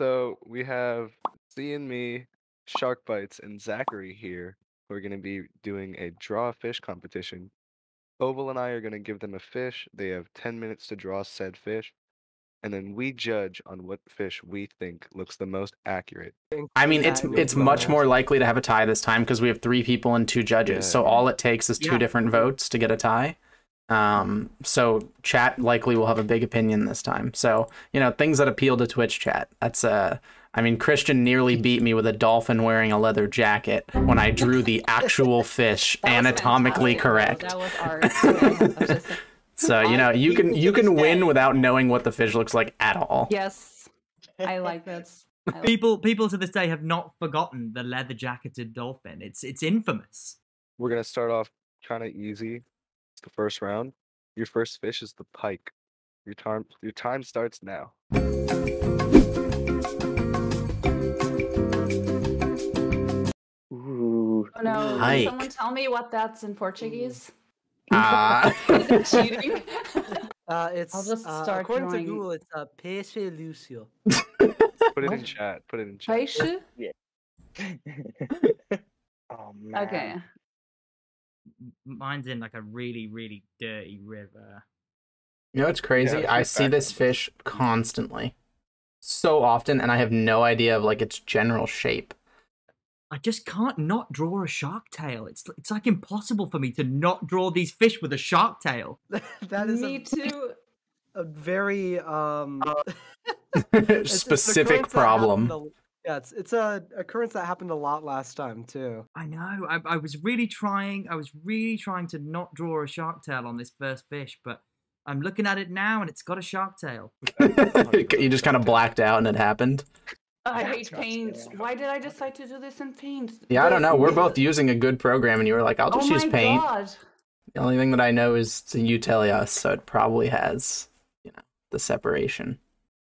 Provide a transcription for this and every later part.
So we have Sea&Me, Shark Bytes, and Zachary here We're going to be doing a draw a fish competition. Oval and I are going to give them a fish. They have 10 minutes to draw said fish. And then we judge on what fish we think looks the most accurate. I mean, it's it's much more likely to have a tie this time because we have three people and two judges. Yeah. So all it takes is two Yeah. different votes to get a tie. Um, so chat likely will have a big opinion this time. So you know things that appeal to Twitch chat. That's uh, I mean, Kristian nearly beat me with a dolphin wearing a leather jacket when I drew the actual fish anatomically correct. That was art. I was just- So you know you can you can win without knowing what the fish looks like at all. yes, I like that. I like- People people to this day have not forgotten the leather jacketed dolphin. It's it's infamous. We're going to start off kind of easy. It's the first round. Your first fish is the pike. Your time your time starts now. Ooh. Oh no! Hike. Can someone tell me what that's in Portuguese? Uh, Is it cheating? Uh, it's I'll just uh, according drawing- to Google, it's uh, Peixe Lucio. Put it in chat. Put it in chat. Peixe? oh man. Okay. M- Mine's in like a really really dirty river. You know what's crazy? Yeah, I see this fish constantly. So often and I have no idea of like its general shape. I just can't not draw a shark tail. It's it's like impossible for me to not draw these fish with a shark tail. that is Me a, too. a very um it's- it's an Specific occurrence that happened problem. a- yeah, it's it's a occurrence that happened a lot last time too. I know. I, I was really trying. I was really trying to not draw a shark tail on this first fish, but I'm looking at it now, and it's got a shark tail. you just kind of blacked out and it happened. I hate trust paint. Why did I decide to do this in paint? Yeah, I don't know. We're both using a good program and you were like, I'll Oh just use my paint. god! The only thing that I know is it's a Euteleost, so it probably has, you know, the separation.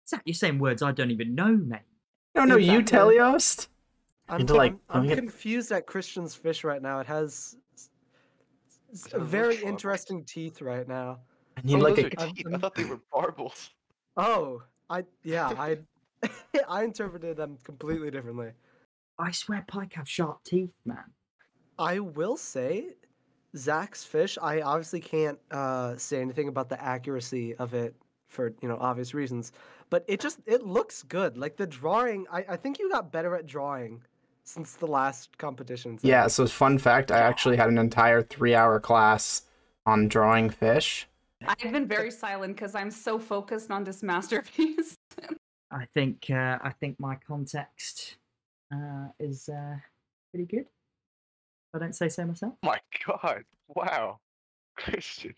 Zach, you're saying words I don't even know, mate. You don't know Exactly. Euteleost? I'm, Into, like, I'm, I'm get- confused at Kristian's fish right now. It has s- s- very little interesting teeth right now. I need Oh, like a are I'm- teeth. I I'm- thought they were barbels. Oh, I yeah, I I interpreted them completely differently. I swear pike have sharp teeth, man. I will say, Zach's fish. I obviously can't uh, say anything about the accuracy of it for you know obvious reasons, but it just it looks good. Like the drawing, I, I think you got better at drawing since the last competition. Zach. Yeah, so fun fact, I actually had an entire three hour class on drawing fish. I've been very silent because I'm so focused on this masterpiece. I think uh, I think my context uh, is uh, pretty good. I don't say so myself. Oh my god. Wow. Kristian.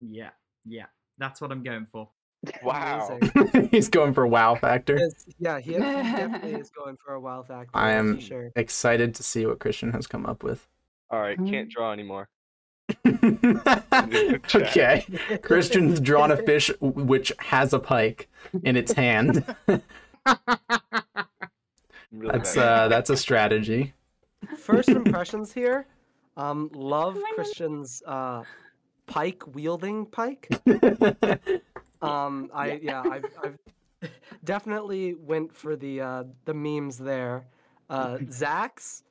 Yeah, yeah, that's what I'm going for. Wow. He's going for wow factor. Yes, yeah, he, he definitely is going for a wow factor. I am sure. excited to see what Kristian has come up with. All right, Um, can't draw anymore. okay. Kristian's drawn a fish which has a pike in its hand. Really That's uh that's a strategy. First impressions here. Um, love Oh my God. Kristian's uh, pike wielding pike. Um, I yeah, I've, I've definitely went for the uh, the memes there. Uh, Zach's,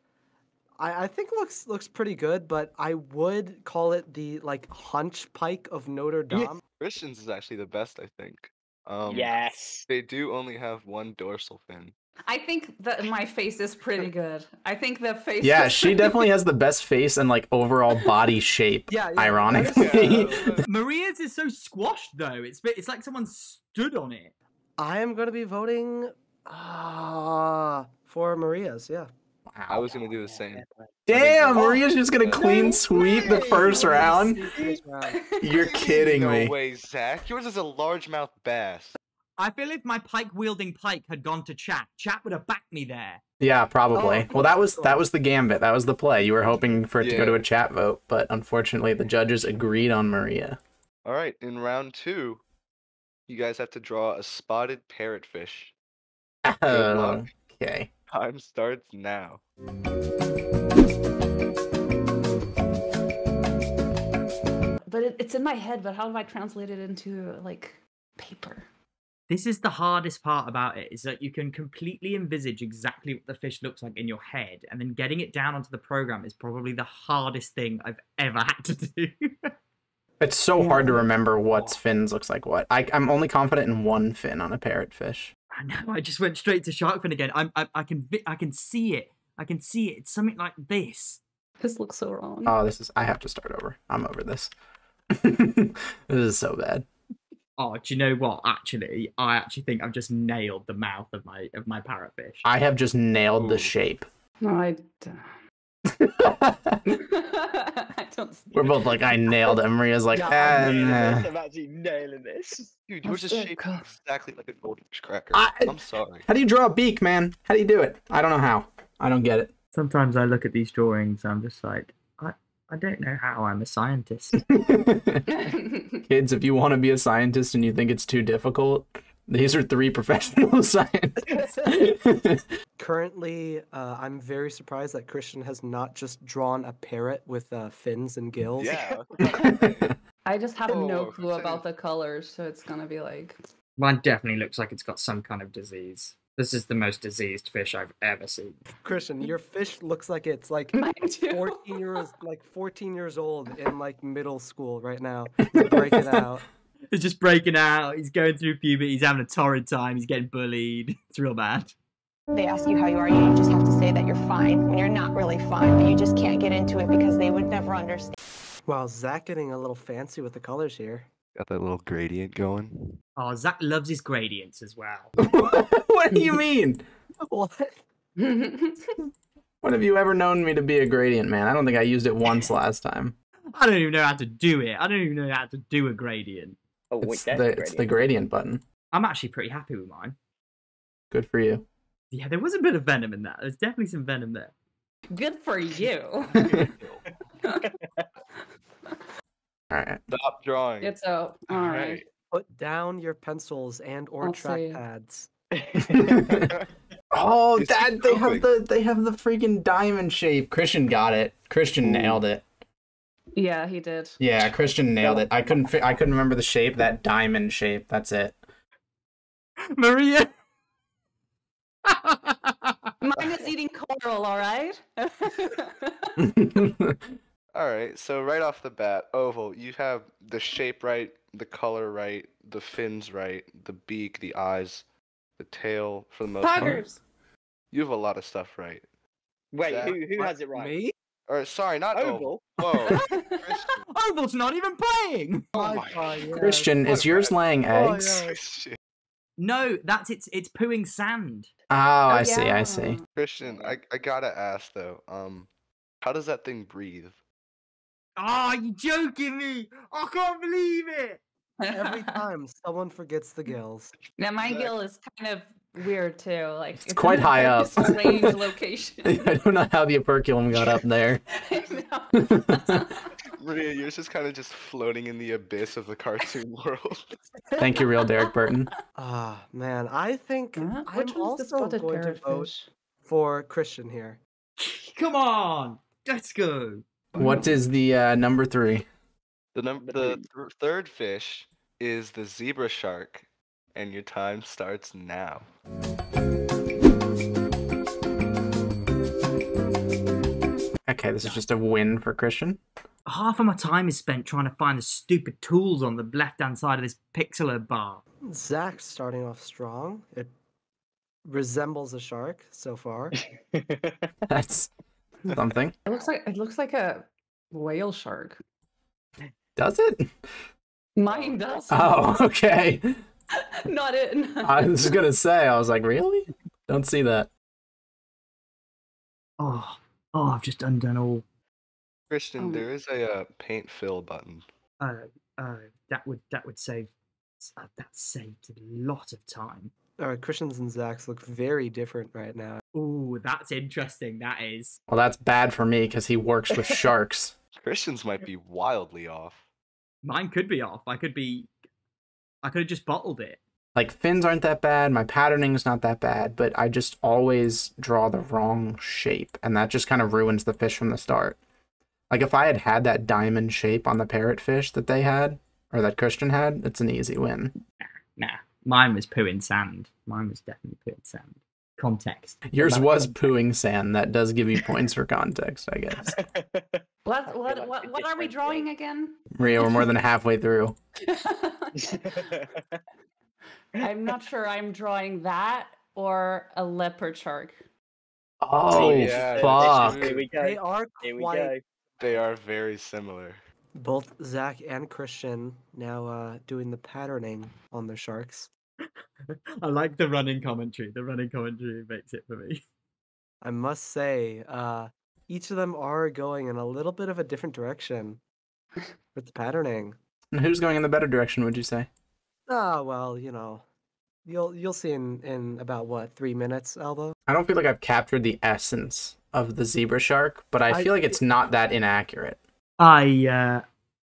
I, I think looks looks pretty good, but I would call it the like hunch pike of Notre Yeah. Dame. Kristian's is actually the best, I think. Um, yes. They do only have one dorsal fin. I think that my face is pretty good. I think the face. Yeah, is she definitely good. has the best face and like overall body shape. Yeah, yeah, ironically. Yeah, Maria's is so squashed though. It's it's like someone stood on it. I am gonna be voting uh, for Maria's. Yeah. I was gonna do the same. Damn, Oh, Maria's just gonna clean sweep the first round. You're kidding me. no way, Zach. Yours is a largemouth bass. I feel if my pike wielding pike had gone to chat, chat would have backed me there. Yeah, oh, probably. Oh, well, that was that was the gambit. That was the play. You were hoping for it to go to a chat vote, but unfortunately, the judges agreed on Maria. All right, in round two, you guys have to draw a spotted parrotfish. Good luck. okay. Time starts now. But it, it's in my head. But how do I translate it into like paper? This is the hardest part about it is that you can completely envisage exactly what the fish looks like in your head, and then getting it down onto the program is probably the hardest thing I've ever had to do. It's so hard to remember what fins looks like what. I, I'm only confident in one fin on a parrotfish. I know. I just went straight to shark fin again. I'm, I, I can, I can see it. I can see it. It's something like this. This looks so wrong. Oh, this is. I have to start over. I'm over this. this is so bad. Oh, do you know what? Actually, I actually think I've just nailed the mouth of my of my parrotfish. I have just nailed the shape. No, I. d- I don't We're both like, I nailed it. Maria's like, Yeah, ah, I'm, nah. I'm actually nailing this. Dude, yours is That's shaped exactly like a goldfish cracker. I- I'm sorry. How do you draw a beak, man? How do you do it? I don't know how. I don't get it. Sometimes I look at these drawings, I'm just like, I, I don't know how I'm a scientist. Kids, if you want to be a scientist and you think it's too difficult, these are three professional scientists. Currently, uh, I'm very surprised that Kristian has not just drawn a parrot with uh, fins and gills. Yeah. I just have Oh, no clue second. about the colors, so it's gonna be like. Mine definitely looks like it's got some kind of disease. This is the most diseased fish I've ever seen. Kristian, your fish looks like it's like 14 years, like 14 years old in like middle school right now. He's breaking out. He's just breaking out. He's going through puberty. He's having a torrid time. He's getting bullied. It's real bad. They ask you how you are, you just have to say that you're fine when you're not really fine, but you just can't get into it because they would never understand. Wow, Zach getting a little fancy with the colors here. Got that little gradient going. Oh, Zach loves his gradients as well. what do you mean? What? When have you ever known me to be a gradient man? I don't think I used it once last time. I don't even know how to do it. I don't even know how to do a gradient. Oh, wait, It's the, the it's the gradient. gradient button. I'm actually pretty happy with mine. Good for you. Yeah, there was a bit of venom in that. There's definitely some venom there. Good for you. All right. Stop drawing. it's out. All right. Put down your pencils and or I'll trackpads. Oh, It's Dad, they have the they have the freaking diamond shape. Kristian got it. Kristian hmm. nailed it. Yeah, he did. Yeah, Kristian nailed it. I couldn't fi- I couldn't remember the shape. That diamond shape. That's it. Maria. Mine is eating coral, all right? All right, so right off the bat, oval, you have the shape right, the color right, the fins right, the beak, the eyes, the tail for the most part. Poggers. You have a lot of stuff right. Wait, Zach, who who what? has it right? Me? Or sorry, not oval. Oval. Whoa. Oval's not even playing. Oh my God, yeah. Kristian, is yours red? laying Oh, eggs? yeah. Shit. No, that's it's it's pooing sand. Oh, I see. I see. Kristian, I, I gotta ask though, um, how does that thing breathe? Oh, you're joking me? I can't believe it. Every time someone forgets the gills. Now my gill is kind of weird too. Like It's quite high up. Strange location. I don't know how the operculum got up there. I know. Maria, yours is kind of just floating in the abyss of the cartoon world. Thank you, real Derek Burton. Ah, man, I think Huh? I'm Which one's the also spotted going to vote parrotfish? for Kristian here. Come on, let's go. What is the uh, number three? The number, the th- third fish is the zebra shark, and your time starts now. Okay, this is just a win for Kristian. Half of my time is spent trying to find the stupid tools on the left-hand side of this pixeler bar. Zach's starting off strong. It resembles a shark so far. That's something. It looks like it looks like a whale shark. Does it? Mine does. Oh, okay. Not it. I was gonna say, I was like, really? Don't see that. Oh, oh, I've just undone all. Kristian, Um, there is a uh, paint fill button. Uh, uh, that would that would save. Uh, that saved a lot of time. All right, Kristian's and Zach's look very different right now. Ooh, that's interesting. That is. Well, that's bad for me because he works with sharks. Kristian's might be wildly off. Mine could be off. I could be. I could have just bottled it. Like fins aren't that bad, my patterning is not that bad, but I just always draw the wrong shape, and that just kind of ruins the fish from the start. Like if I had had that diamond shape on the parrotfish that they had, or that Kristian had, it's an easy win. Nah, mine was poo in sand. Mine was definitely poo in sand. Context. Yours was context. pooing sand. That does give you points for context, I guess. What what what, what are we drawing again? Maria, we're more than halfway through. I'm not sure I'm drawing that or a leopard shark. Oh, yeah, fuck. that's Here we They are Here quite. They are very similar. Both Zach and Kristian now uh, doing the patterning on the sharks. I like the running commentary. The running commentary makes it for me. I must say, uh, each of them are going in a little bit of a different direction with the patterning. And who's going in the better direction, would you say? Ah, well, you know, you'll you'll see in in about what three minutes, Elbow. I don't feel like I've captured the essence of the zebra shark, but I I- feel like it's not that inaccurate. I uh,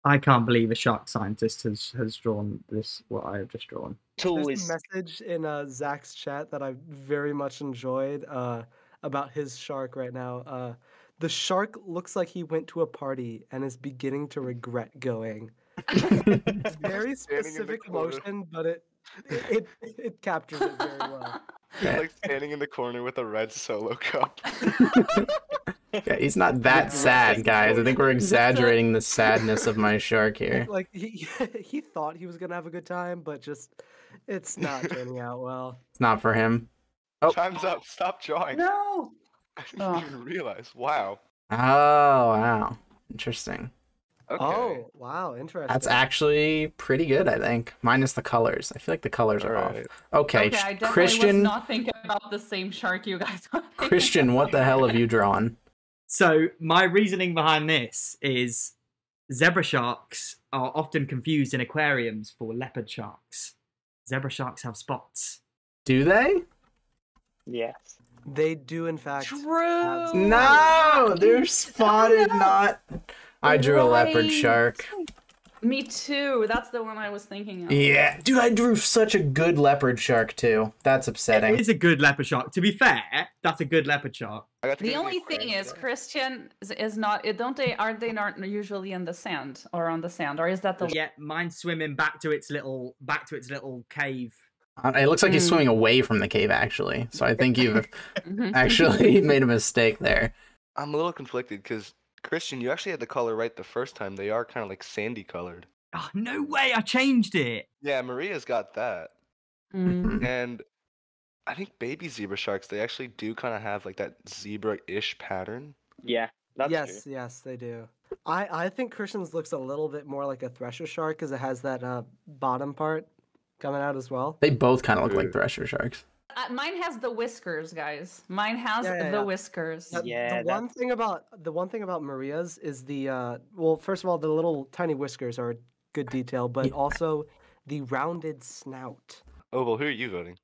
I can't believe a shark scientist has has drawn this. What I have just drawn. Tool There's is a message in uh, Zach's chat that I very much enjoyed uh, about his shark right now. Uh, the shark looks like he went to a party and is beginning to regret going. Very Standing in the specific corner. emotion, but it it, it it captures it very well. He's like standing in the corner with a red solo cup. Yeah, he's not that sad, guys. I think we're exaggerating the sadness of my shark here. Like he he thought he was gonna have a good time, but just it's not turning out well. It's not for him. Oh. Time's up. Stop drawing. No. I didn't Oh. even realize. Wow. Oh, wow. Interesting. Okay. Oh wow, interesting. That's actually pretty good, I think. Minus the colors. I feel like the colors are Alright. off. Okay, Okay, I definitely was Kristian, not thinking about the same shark you guys Kristian, what the hell have you drawn? So my reasoning behind this is zebra sharks are often confused in aquariums for leopard sharks. Zebra sharks have spots. Do they? yes. They do in fact. True. No, they're spotted, not. I drew a leopard shark. Me too. That's the one I was thinking of. Yeah, dude, I drew such a good leopard shark too. That's upsetting. It is a good leopard shark. To be fair, that's a good leopard shark. I got to The only thing is, today. Kristian is, is not. it- Don't they? Aren't they not usually in the sand or on the sand, or is that the? Yeah, mine's swimming back to its little back to its little cave. Uh, It looks like he's Mm. swimming away from the cave, actually. So I think you've Mhm. actually made a mistake there. I'm a little conflicted because Kristian, you actually had the color right the first time. They are kind of like sandy colored. Oh no way! I changed it. Yeah, Maria's got that, Mm. and I think baby zebra sharks they actually do kind of have like that zebra-ish pattern. Yeah. That's yes, true. yes, they do. I I think Kristian's looks a little bit more like a thresher shark because it has that uh, bottom part coming out as well. They both kind of look like thresher sharks. Uh, mine has the whiskers, guys. Mine has Yeah, yeah, the yeah. whiskers. The- Yeah, the one thing about the one thing about Maria's is the uh, well, first of all, the little tiny whiskers are a good detail, but Yeah. also the rounded snout. Oh well, who are you voting?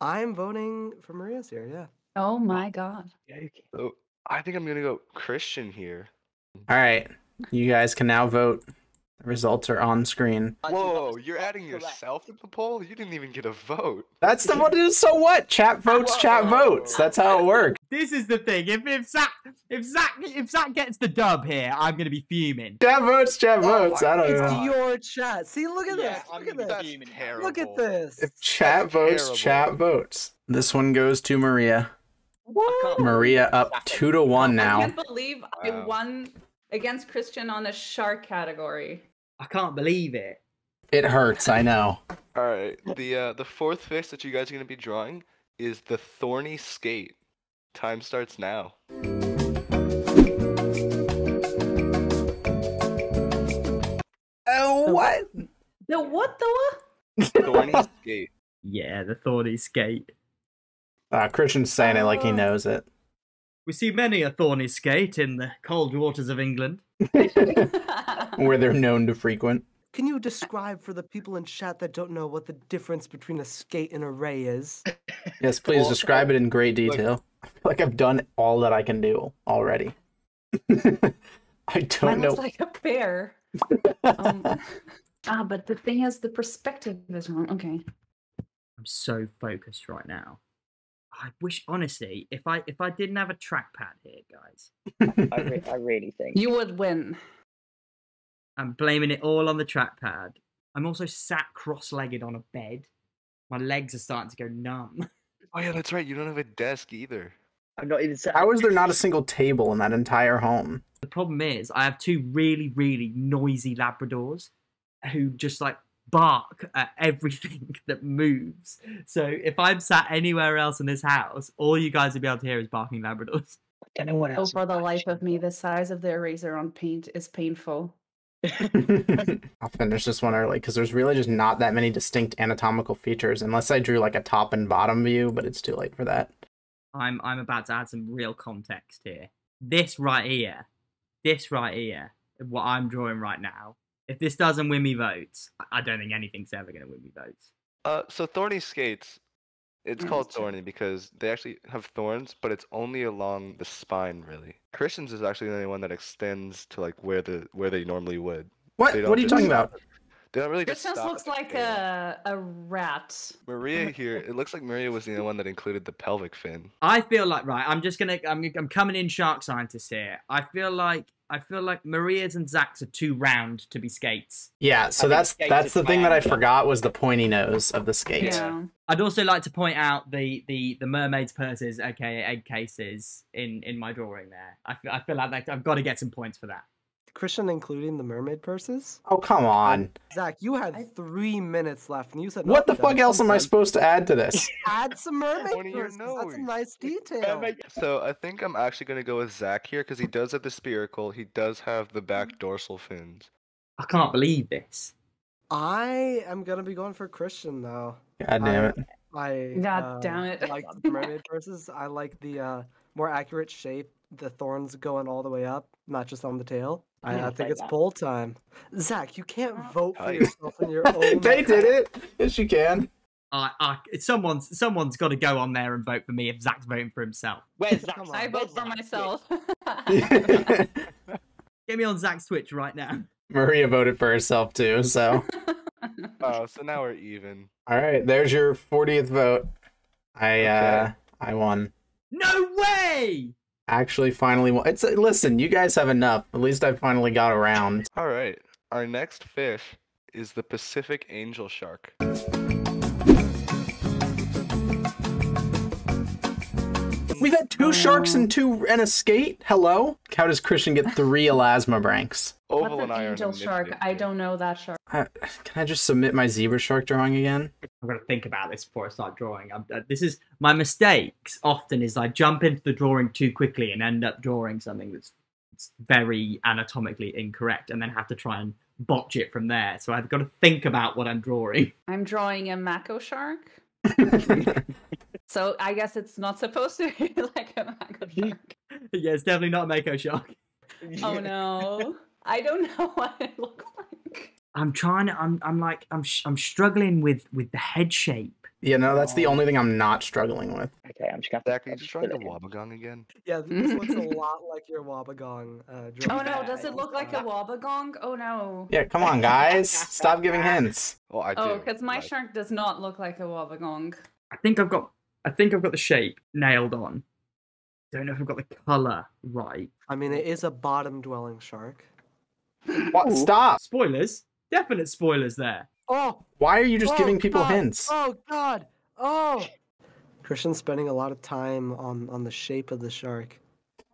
I'm voting for Maria's here. Yeah. Oh my god. Joking. Oh, I think I'm gonna go Kristian here. All right, you guys can now vote. The results are on screen. Whoa, you're adding yourself to the poll? You didn't even get a vote. That's the what is so what? Chat votes, chat votes. That's how it works. This is the thing. If if Zach if Zach if Zach gets the dub here, I'm gonna be fuming. Chat votes, chat Oh votes. my I don't It's know. God. your chat. See, look at Yeah, this. I'm Look at this. be That's fuming. terrible. Look at this. If chat That's votes, terrible. chat votes. This one goes to Maria. I Maria up two to one now. I can't believe I won against Kristian on the shark category. I can't believe it. It hurts, I know. All right, the uh, the fourth fish that you guys are gonna be drawing is the thorny skate. Time starts now. Oh, what? The what? The what? Thorny skate. Yeah, the thorny skate. Uh, Kristian's saying it like he Oh. knows it. We see many a thorny skate in the cold waters of England. Where they're known to frequent. Can you describe for the people in chat that don't know what the difference between a skate and a ray is? Yes, please Well, describe it in great look- detail. I feel like I've done all that I can do already. I don't Mine know. looks like a bear. Um, ah, but the thing is, the perspective is wrong. Okay. I'm so focused right now. I wish, honestly, if I if I didn't have a trackpad here, guys, I, re- I really think. You would win. I'm blaming it all on the trackpad. I'm also sat cross-legged on a bed. My legs are starting to go numb. Oh yeah, that's right. You don't have a desk either. I'm not even saying. How is there not a single table in that entire home? The problem is, I have two really, really noisy Labradors who just like bark at everything that moves. So if I'm sat anywhere else in this house, all you guys will be able to hear is barking Labradors. I don't know what Oh, else. for the life of me, the size of the eraser on paint is painful. I'll finish this one early because there's really just not that many distinct anatomical features unless I drew like a top and bottom view, but it's too late for that. I'm I'm about to add some real context here. This right here, this right here, what I'm drawing right now. If this doesn't win me votes, I- I don't think anything's ever going to win me votes. Uh, so thorny skates. It's Mm, called it's true. thorny because they actually have thorns, but it's only along the spine, really. Kristians is actually the only one that extends to like where the where they normally would. What? What are you talking about? at- They don't really just Christmas stop looks like a a rat. Maria here. It looks like Maria was the only one that included the pelvic fin. I feel like right. I'm just gonna. I'm. I'm coming in shark scientist here. I feel like. I feel like Maria's and Zach's are too round to be skates. Yeah, so think that's that's the thing that I forgot was the pointy nose of the skate. Yeah. I'd also like to point out the the the mermaid's purses, aka egg cases, in in my drawing there. I feel, I feel like I've got to get some points for that. Kristian including the mermaid purses. Oh come on! Zach, you had three minutes left, and you said What the fuck else am I supposed to add to this? Add some mermaid Pointing your purses. That's a nice detail. So I think I'm actually gonna go with Zach here because he does have the spiracle. He does have the Mm. back dorsal fins. I can't believe this. I am gonna be going for Kristian though. God damn it! I God uh, damn it. like the mermaid purses. I like the uh, more accurate shape. The thorns going all the way up, not just on the tail. I, I think it's that. poll time. Zach, you can't vote for yourself in your own. they did it. Yes, you can. I, I, it's someone's someone's got to go on there and vote for me if Zach's voting for himself. Where's that? Come on. I vote for myself. Get me on Zach's Twitch right now. Maria voted for herself too. So Oh, so now we're even. all right, there's your 40th vote. I uh I won. No way! Actually, finally. It's listen, you guys have enough. At least I finally got around. All right. Our next fish is the Pacific angel shark. We've had two sharks and two and a skate. Hello. How does Kristian get three elasmobranchs? Oval What's and an I angel shark? manipulated I don't know that shark. Uh, can I just submit my zebra shark drawing again? I'm gonna think about this before I start drawing. I'm, uh, this is my mistakes. Often is I jump into the drawing too quickly and end up drawing something that's it's very anatomically incorrect, and then have to try and botch it from there. So I've got to think about what I'm drawing. I'm drawing a mako shark. So I guess it's not supposed to be like a mako shark. yeah, it's definitely not a Mako shark. Oh no. I don't know what it looks like. I'm trying to. I'm. I'm like. I'm. sh- I'm struggling with with the head shape. Yeah, no, that's the only thing I'm not struggling with. Okay, I'm just gonna. have Zach, are you just just trying to gonna- Wobbegong again? Yeah, this looks a lot like your Wobbegong. Uh, Oh drawing. no, does it look like a wobbegong? Oh no. Yeah, come on, guys. Stop giving hints. Well, I do. Oh, because my like- shark does not look like a wobbegong. I think I've got. I think I've got the shape nailed on. Don't know if I've got the color right. I mean, it is a bottom-dwelling shark. What? Stop. Spoilers. Definite spoilers there. Oh, Why are you just Oh, giving people God. hints? Oh God! Oh! Kristian's spending a lot of time on on the shape of the shark.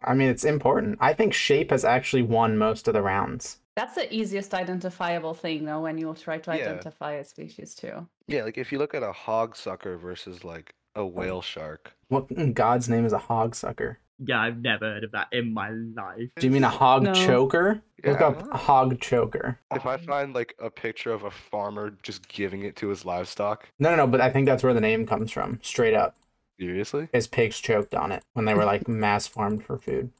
I mean, it's important. I think shape has actually won most of the rounds. That's the easiest identifiable thing, though, when you try to Yeah. identify a species too. Yeah, like if you look at a hog sucker versus like a whale shark. What in God's name is a hog sucker? Yeah, I've never heard of that in my life. Do you mean a hog No. choker? Look Yeah. up hog choker. If I find like a picture of a farmer just giving it to his livestock, No, no, no, but I think that's where the name comes from. Straight up. seriously? His pigs choked on it when they were like mass farmed for food.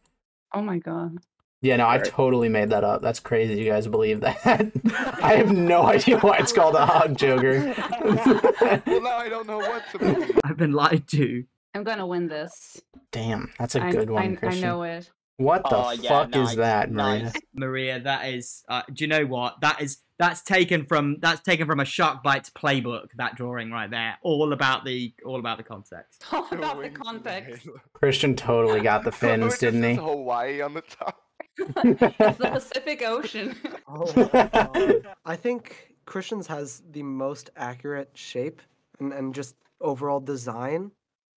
Oh my god. Yeah, no, I Right. totally made that up. That's crazy you guys believe that. I have no idea why it's called a hog choker. well, now I don't know what to believe. I've been lied to. I'm gonna win this. Damn, that's a I, good I, one, I Kristian. know it. What the Oh, yeah, fuck is that, Maria? nice. Maria, that is. Uh, do you know what? That is. That's taken from. That's taken from a Shark Bytes playbook. That drawing right there, all about the. All about the context. All about the context. Kristian totally got the fins, didn't he? Hawaii on the top. it's the Pacific Ocean. Oh my I think Kristian's has the most accurate shape and, and just overall design,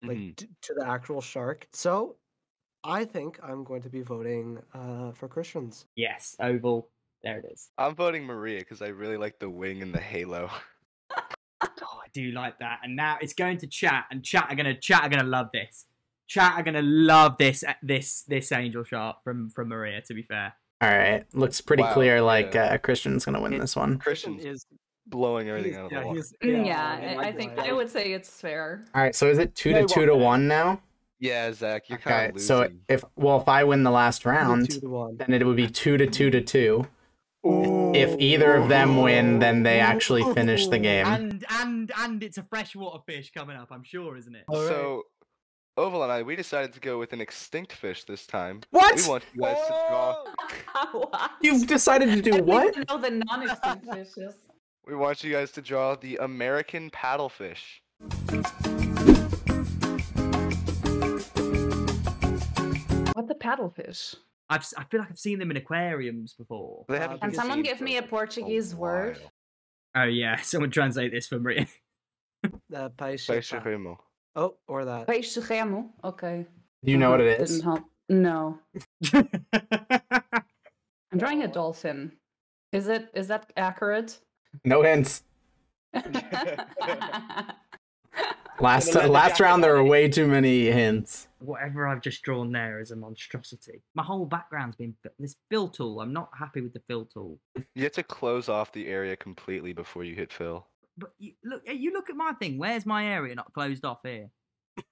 like Mhm. t- to the actual shark. So I think I'm going to be voting uh, for Kristians. Yes, oval. There it is. I'm voting Maria because I really like the wing and the halo. Oh, I do like that. And now it's going to chat, and chat are gonna chat are gonna love this. Chat are gonna love this this this angel shot from from Maria. To be fair, All right, looks pretty Wow, clear. Like yeah. uh, Kristian's gonna win It- this one. Kristian is blowing everything he's- out of yeah, the water. he's- yeah, Yeah, I I, I think. I would say it's fair. All right, so is it two They to two to one now? Yeah, Zach, you're kind Okay, of so if well, if I win the last two round, to one. then it would be two to two to two. If either of them win, then they actually finish the game. and and and it's a freshwater fish coming up. I'm sure, isn't it? All right. So, Oval and I, we decided to go with an extinct fish this time. What? We want you guys to draw. You've decided to do don't what? even know the non-extinct fishes. We want you guys to draw the American paddlefish. What the paddlefish? I've s- I feel like I've seen them in aquariums before. They Uh, Can someone give me a Portuguese word? Oh yeah, someone translate this for me. Uh, peixe Peixe pá. remo. Oh, or that. Peixe remo. Okay. Do you know what it is? Didn't help. No. I'm drawing a dolphin. Is it? Is that accurate? No hints. Last leather last round there were way too many hints. Whatever I've just drawn there is a monstrosity. My whole background's been this fill tool. I'm not happy with the fill tool. You have to close off the area completely before you hit fill. But you, look, you look at my thing. Where's my area not closed off here?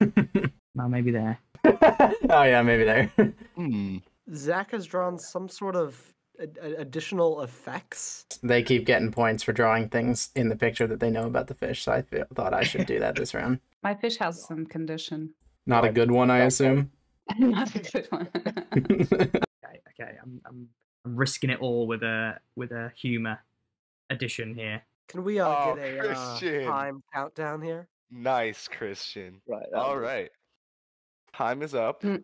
no, maybe there. oh yeah, maybe there. Hmm. Zach has drawn some sort of ad- ad- additional effects. they keep getting points for drawing things in the picture that they know about the fish, so I feel, thought I should do that this round. My fish has some condition. Not a good one, I assume. Not a good one. Okay, okay. I'm, I'm, I'm risking it all with a with a humor addition here. Can we uh, Oh, get a uh, Kristian. time countdown here? Nice, Kristian. Right. All do. right. Time is up. Mm.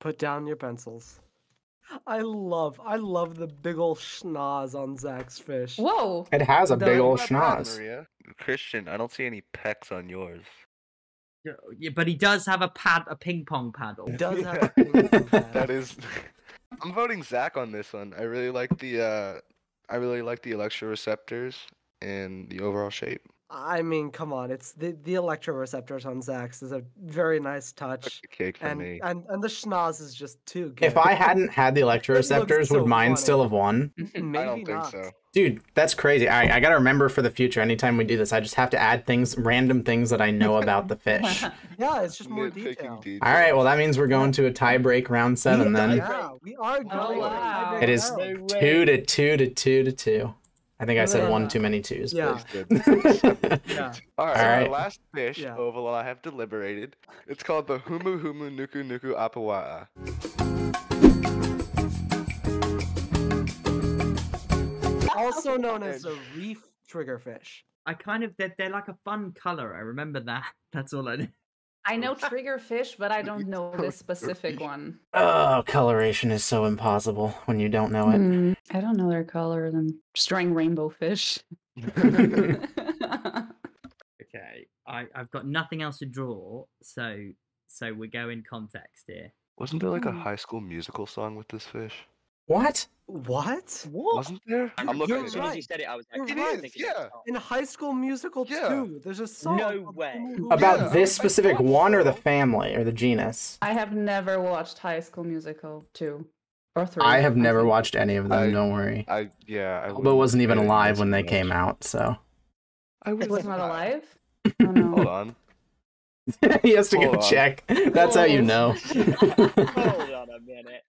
Put down your pencils. I love, I love the big ol' schnoz on Zach's fish. Whoa! it has a No, big old schnoz. Maria. Kristian, I don't see any pecks on yours. Yeah, yeah, but he does have a pad, a ping pong paddle. He does have a ping pong pad. that is. I'm voting Zach on this one. I really like the. uh I really like the electroreceptors and the overall shape. I mean, come on, it's the the electroreceptors on Zach's is a very nice touch, Took the cake for and me. and and the schnoz is just too good. If I hadn't had the electroreceptors, so would mine funny. still have won? maybe I don't think not. so. Dude, that's crazy. I, I gotta remember for the future. Anytime we do this, I just have to add things, random things that I know about the fish. Yeah, it's just more Nitpicking detail. details. All right, well that means we're going to a tie break round seven then. Yeah, we are oh, going. Oh, wow. It is now. No way. two to two to two to two. I think I said one too many twos. Yeah. but- Yeah. All right, All our last fish, Yeah. Oval, I have deliberated. It's called the Humu Humu Nuku Nuku Apawa'a. Also known as a reef triggerfish. I kind of they're, they're like a fun color. I remember that. That's all I know. I know triggerfish, but I don't know this specific one. oh, coloration is so impossible when you don't know it. Hmm, I don't know their color. I'm just drawing rainbow fish. Okay, I I've got nothing else to draw, so so we go in context here. Wasn't there like a Hmm. high school musical song with this fish? What? What? What? Wasn't there? I'm You're looking As soon up. as you said it, I was You're right. thinking Yeah. of the song. In High School Musical Yeah. 2, there's a song. No way. Humu Humu. About Yeah, this specific thought one or the family or the genus? I have never watched High School Musical 2 or 3. I have never watched any of them, I- don't worry. I yeah. I Albo wouldn't wasn't even alive when they attention came out, so I It was was not alive? Oh no. Hold on. he has to go on. check. That's how you know. Hold on a minute.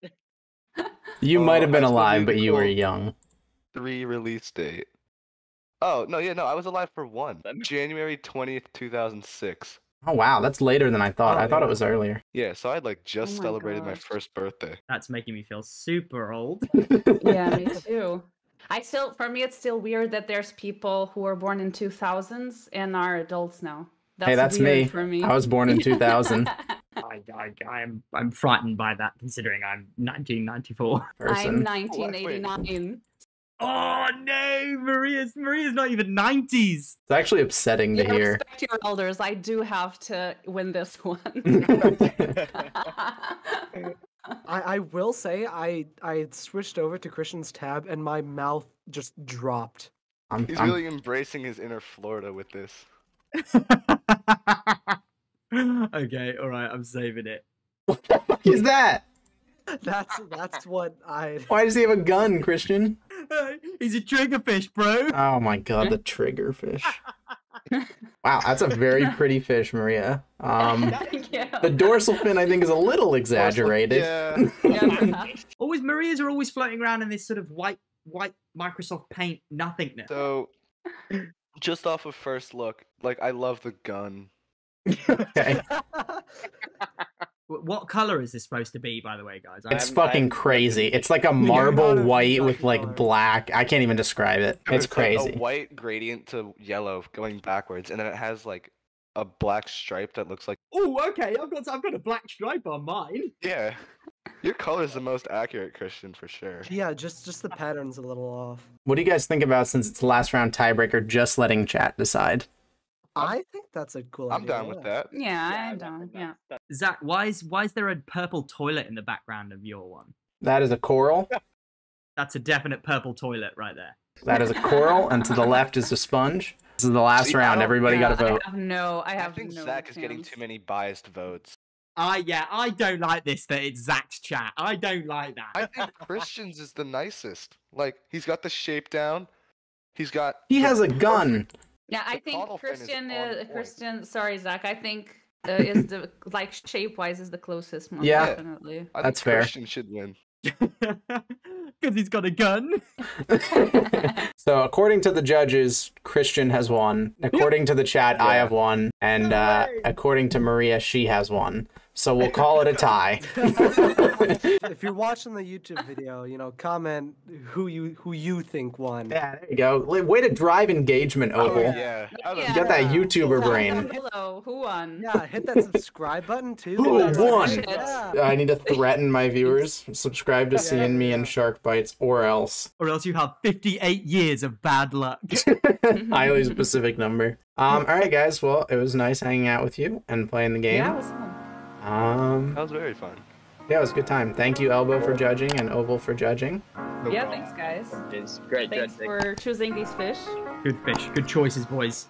You Oh, might have been alive, but you were young. Three release date. Oh no, yeah, no, I was alive for one. January twentieth, two thousand six. Oh wow, that's later than I thought. Oh, I thought it was earlier. Yeah, so I had like oh just Oh my celebrated my first birthday. That's making me feel super old. yeah, me too. I still, for me, it's still weird that there's people who were born in 2000s and are adults now. That's Hey, that's me. For me. I was born in 2000. I, I I am I'm frightened by that considering I'm 1994. I'm 1989. Oh no, Maria's Maria's not even nineties. It's actually upsetting to Yeah, hear. respect your elders. I do have to win this one. I, I will say I I switched over to Kristian's tab and my mouth just dropped. I'm, He's I'm- really embracing his inner Florida with this. okay, all right, I'm saving it. what the fuck is that? That's that's what I Why does he have a gun, Kristian? He's a triggerfish, bro. Oh my god, the trigger fish. Wow, that's a very pretty fish, Maria. Um, yeah. the dorsal fin, I think, is a little exaggerated. Yeah. Yeah. Always Marias are always floating around in this sort of white white Microsoft Paint nothingness. So, just off of first look, like I love the gun. okay. What color is this supposed to be, by the way, guys? I It's haven't- fucking crazy. It's like a marble white with like black. I can't even describe it. It's like crazy. a white gradient to yellow going backwards, and then it has like a black stripe that looks like Oh, okay. I've got I've got a black stripe on mine. yeah. Your color is the most accurate, Kristian, for sure. yeah, just just the pattern's a little off. What do you guys think about since it's the last round tiebreaker, just letting chat decide? I think that's a cool I'm idea. down with that. Yeah, Yeah, I'm that- down. that- Yeah. Zach, why is why is there a purple toilet in the background of your one? That is a coral. That's a definite purple toilet right there. That is a coral, and to the left is a sponge. This is the last See, round. don't- Everybody got a vote. I have no. I have. I, have think no Zach is getting too many biased votes. I yeah, I don't like this that it's Zach's chat. I don't like that. I think Kristian's is the nicest. Like he's got the shape down. He's got. He has a gun. Yeah, I think caudal fin is Kristian. Uh. Kristian. Sorry, Zach. I think uh, is the like shape wise is the closest one. Yeah. definitely. I think That's fair. Kristian should win. Because he's got a gun. so according to the judges, Kristian has won. According to the chat, I have won, and uh, according to Maria, she has won. So we'll call it a tie. if you're watching the YouTube video, you know, comment who you who you think won. Yeah, there you go. Way to drive engagement, Oh yeah. That Yeah. You got that YouTuber Down brain. Hello, who won? Yeah, hit that subscribe button too. Who won? Yeah. I need to threaten my viewers. Subscribe to Sea&Me and Shark Bytes, or else. Or else you have 58 years of bad luck. Highly specific number. Um. All right, guys. Well, it was nice hanging out with you and playing the game. Yeah, it was fun. Um. That was very fun. Yeah, it was a good time. Thank you, Elbow, for judging and Oval for judging. Yeah, thanks, guys. It's great Thanks judging. for choosing these fish. Good fish. Good choices, boys.